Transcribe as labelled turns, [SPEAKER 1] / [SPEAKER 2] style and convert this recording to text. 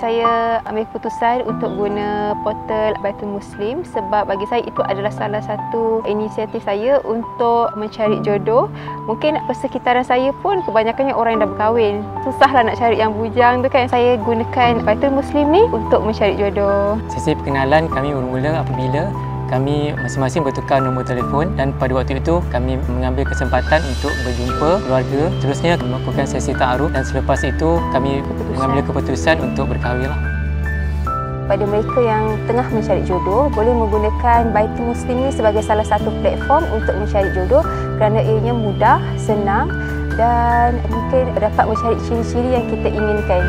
[SPEAKER 1] Saya ambil keputusan untuk guna portal Baitul Muslim sebab bagi saya itu adalah salah satu inisiatif saya untuk mencari jodoh. Mungkin persekitaran saya pun kebanyakannya orang yang dah berkahwin. Susahlah nak cari yang bujang tu kan. Saya gunakan Baitul Muslim ni untuk mencari jodoh.
[SPEAKER 2] Sesi perkenalan kami bermula apabila kami masing-masing bertukar nombor telefon dan pada waktu itu kami mengambil kesempatan untuk berjumpa keluarga. Terusnya melakukan sesi ta'aruf dan selepas itu kami
[SPEAKER 1] Keputusan.
[SPEAKER 2] mengambil keputusan untuk berkahwin. lah.
[SPEAKER 1] Pada mereka yang tengah mencari jodoh, boleh menggunakan Baitul Muslim ni sebagai salah satu platform untuk mencari jodoh kerana ianya mudah, senang dan mungkin dapat mencari ciri-ciri yang kita inginkan.